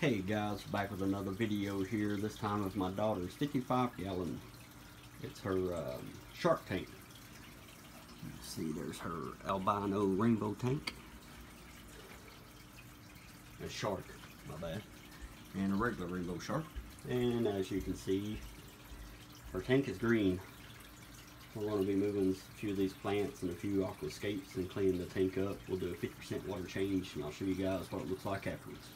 Hey guys, back with another video here, this time with my daughter's 55 gallon. It's her um, shark tank. see, there's her albino rainbow tank. A shark, my bad. And a regular rainbow shark. And as you can see, her tank is green. We're going to be moving a few of these plants and a few aquascapes and cleaning the tank up. We'll do a 50% water change and I'll show you guys what it looks like afterwards.